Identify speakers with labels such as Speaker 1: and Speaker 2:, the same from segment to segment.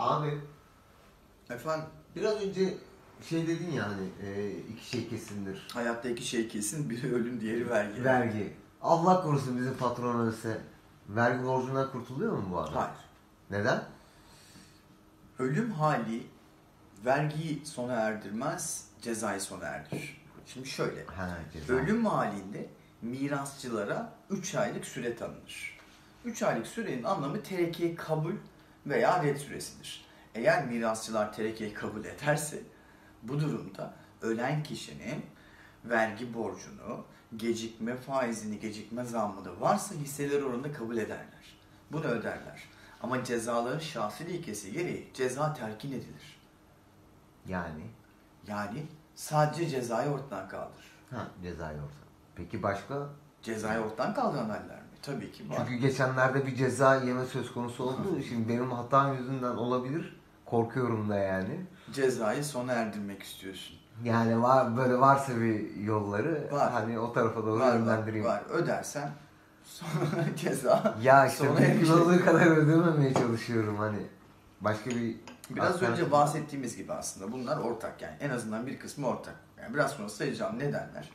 Speaker 1: Abi
Speaker 2: Efendim
Speaker 1: biraz önce şey dedin ya hani e, iki şey kesindir.
Speaker 2: hayatta iki şey kesin. Biri ölüm diğeri vergi.
Speaker 1: Vergi. Allah korusun bizim patron ölse vergi borcundan kurtuluyor mu bu adam?
Speaker 2: Hayır.
Speaker 1: Neden?
Speaker 2: Ölüm hali vergiyi sona erdirmez, cezayı sona erdirir. Şimdi şöyle.
Speaker 1: Ha, ceza.
Speaker 2: Ölüm halinde mirasçılara 3 aylık süre tanınır. 3 aylık sürenin anlamı terekeyi kabul veya red süresidir. Eğer mirasçılar terekeyi kabul ederse bu durumda ölen kişinin vergi borcunu, gecikme faizini, gecikme zammını varsa hisseler oranında kabul ederler. Bunu öderler. Ama cezaların şahsi ilkesi gereği ceza terkin edilir.
Speaker 1: Yani
Speaker 2: Yani sadece cezayı ortadan kaldır.
Speaker 1: ha ceza yoksa. Peki başka?
Speaker 2: Cezayı ortadan kaldıran haller mi? Tabii ki var.
Speaker 1: Çünkü geçenlerde bir ceza yeme söz konusu oldu. Şimdi benim hatam yüzünden olabilir. Korkuyorum da yani.
Speaker 2: Cezayı sona erdirmek istiyorsun.
Speaker 1: Yani var böyle varsa bir yolları
Speaker 2: Var.
Speaker 1: hani o tarafa doğru
Speaker 2: Var, var,
Speaker 1: yönlendireyim.
Speaker 2: var. Ödersen sonra ceza
Speaker 1: Ya işte
Speaker 2: sona
Speaker 1: mümkün olduğu kadar ödememeye çalışıyorum hani. Başka bir
Speaker 2: Biraz
Speaker 1: alternatif-
Speaker 2: önce bahsettiğimiz gibi aslında bunlar ortak yani. En azından bir kısmı ortak. Yani biraz sonra sayacağım nedenler.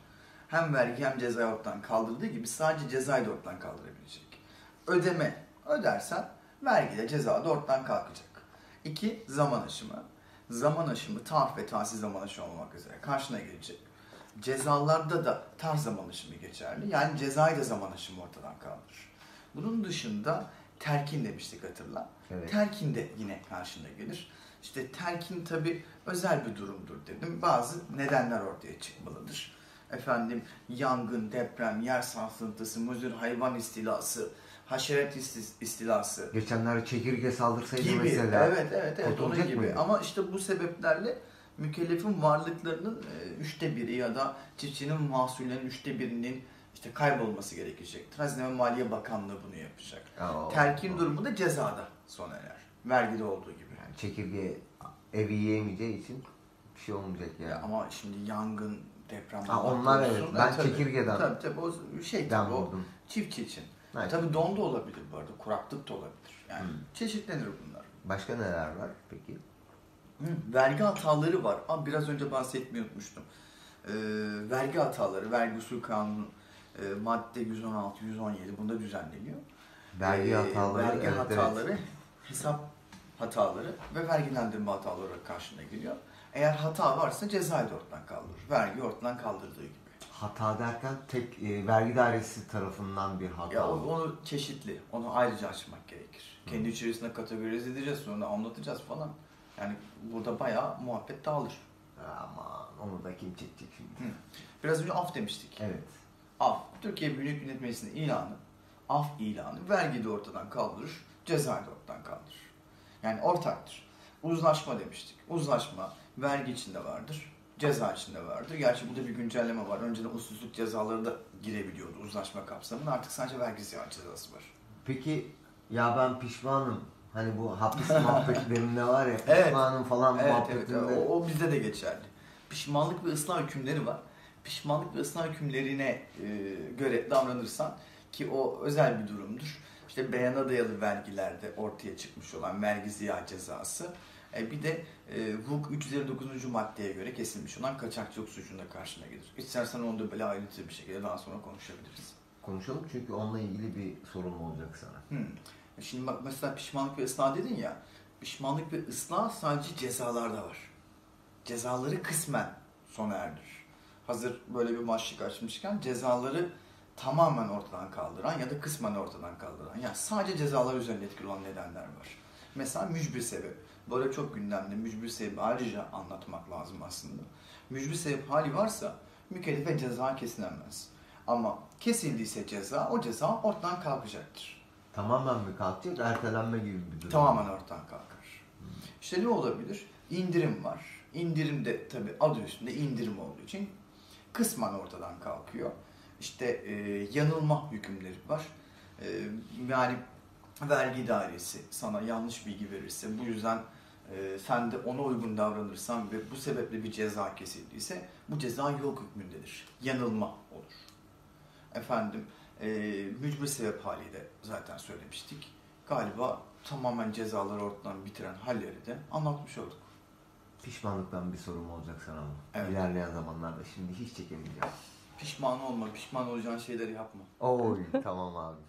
Speaker 2: Hem vergi hem cezayı ortadan kaldırdığı gibi sadece cezayı da ortadan kaldırabilecek. Ödeme ödersen vergi de ceza da ortadan kalkacak. İki, zaman aşımı. Zaman aşımı tarih ve tahsil zaman aşımı olmak üzere karşına gelecek. Cezalarda da tarz zaman aşımı geçerli. Yani cezayı da zaman aşımı ortadan kaldırır. Bunun dışında terkin demiştik hatırla.
Speaker 1: Evet.
Speaker 2: Terkin de yine karşına gelir. İşte terkin tabi özel bir durumdur dedim. Bazı nedenler ortaya çıkmalıdır. Efendim yangın, deprem, yer sarsıntısı, muzur hayvan istilası, haşeret isti- istilası
Speaker 1: Geçenlerde çekirge saldırsaydı
Speaker 2: gibi.
Speaker 1: mesela.
Speaker 2: Evet evet evet onun gibi.
Speaker 1: mıydı?
Speaker 2: Ama işte bu sebeplerle mükellefin varlıklarının e, üçte biri ya da çiftçinin mahsullerinin üçte birinin işte kaybolması gerekecektir. Hazine ve Maliye Bakanlığı bunu yapacak.
Speaker 1: Aa,
Speaker 2: Terkin durumu da cezada sona erer. Vergide olduğu gibi.
Speaker 1: Yani çekirge evi yiyemeyeceği için bir şey olmayacak yani.
Speaker 2: Ya ama şimdi yangın, deprem...
Speaker 1: Ha, onlar evet. Ben
Speaker 2: tabii,
Speaker 1: çekirgeden-
Speaker 2: Tabii tabii o şey tabii o
Speaker 1: vurdum.
Speaker 2: çiftçi için.
Speaker 1: Evet.
Speaker 2: Tabii don da olabilir bu arada, kuraklık da olabilir. Yani
Speaker 1: Hmm.
Speaker 2: çeşitlenir bunlar.
Speaker 1: Başka neler var peki?
Speaker 2: Hı, vergi hataları var. Ama biraz önce bahsetmeyi unutmuştum. Ee, vergi hataları, vergi usul kanunu e, madde 116, 117 bunda düzenleniyor.
Speaker 1: Vergi
Speaker 2: Ee,
Speaker 1: hataları.
Speaker 2: vergi
Speaker 1: evet, evet.
Speaker 2: hataları, hesap hataları ve vergilendirme hataları olarak karşına geliyor. Eğer hata varsa cezayı da ortadan kaldırır. Vergi ortadan kaldırdığı gibi.
Speaker 1: Hata derken tek e, vergi dairesi tarafından bir hata.
Speaker 2: Ya o-
Speaker 1: olur.
Speaker 2: onu çeşitli, onu ayrıca açmak gerekir. Kendi içerisinde kategorize edeceğiz, sonra anlatacağız falan. Yani burada bayağı muhabbet dağılır.
Speaker 1: Aman onu da kim çekecek şimdi?
Speaker 2: Hı. Biraz önce af demiştik.
Speaker 1: Evet.
Speaker 2: Af, Türkiye Büyük Millet Meclisi'nin ilanı, af ilanı vergi de ortadan kaldırır, cezayı da ortadan kaldırır. Yani ortaktır. Uzlaşma demiştik. Uzlaşma vergi içinde vardır, ceza içinde vardır. Gerçi burada bir güncelleme var. Önceden usulsüzlük cezaları da girebiliyordu uzlaşma kapsamında. Artık sadece vergi ziyaret cezası var.
Speaker 1: Peki ya ben pişmanım. Hani bu hapis muhabbetlerinde var ya
Speaker 2: Evet.
Speaker 1: pişmanım falan
Speaker 2: Evet, evet,
Speaker 1: muhabbetinde.
Speaker 2: evet. O, o bizde de geçerli. Pişmanlık ve ıslah hükümleri var. Pişmanlık ve ıslah hükümlerine e, göre davranırsan ki o özel bir durumdur. İşte beyana dayalı vergilerde ortaya çıkmış olan vergi ziyaret cezası. E, bir de e, hukuk 359. maddeye göre kesilmiş olan kaçakçılık suçunda karşına gelir. İstersen onu da böyle ayrıntılı bir şekilde daha sonra konuşabiliriz.
Speaker 1: Konuşalım çünkü onunla ilgili bir sorun olacak sana.
Speaker 2: Hmm. Şimdi bak mesela pişmanlık ve ıslah dedin ya. Pişmanlık ve ıslah sadece cezalarda var. Cezaları kısmen sona erdirir. Hazır böyle bir başlık açmışken cezaları tamamen ortadan kaldıran ya da kısmen ortadan kaldıran. Yani sadece cezalar üzerinde etkili olan nedenler var. Mesela mücbir sebep. Böyle çok gündemde mücbir sebebi ayrıca anlatmak lazım aslında. Mücbir sebep hali varsa mükellefe ceza kesilemez. Ama kesildiyse ceza o ceza ortadan kalkacaktır.
Speaker 1: Tamamen mi kalkacak ertelenme gibi bir durum?
Speaker 2: Tamamen ortadan kalkar. İşte ne olabilir? İndirim var. İndirim de tabi adı üstünde indirim olduğu için kısmen ortadan kalkıyor. İşte e, yanılma hükümleri var. E, yani vergi dairesi sana yanlış bilgi verirse bu yüzden e, sen de ona uygun davranırsan ve bu sebeple bir ceza kesildiyse bu ceza yok hükmündedir. Yanılma olur. Efendim e, mücbir sebep hali de zaten söylemiştik. Galiba tamamen cezaları ortadan bitiren halleri de anlatmış olduk.
Speaker 1: Pişmanlıktan bir sorum olacak sana ama.
Speaker 2: Evet.
Speaker 1: İlerleyen zamanlarda şimdi hiç çekemeyeceğim.
Speaker 2: Pişman olma, pişman olacağın şeyleri yapma.
Speaker 1: Oy tamam abi.